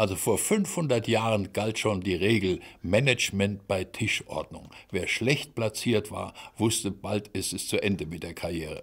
Also vor 500 Jahren galt schon die Regel Management bei Tischordnung. Wer schlecht platziert war, wusste, bald ist es zu Ende mit der Karriere.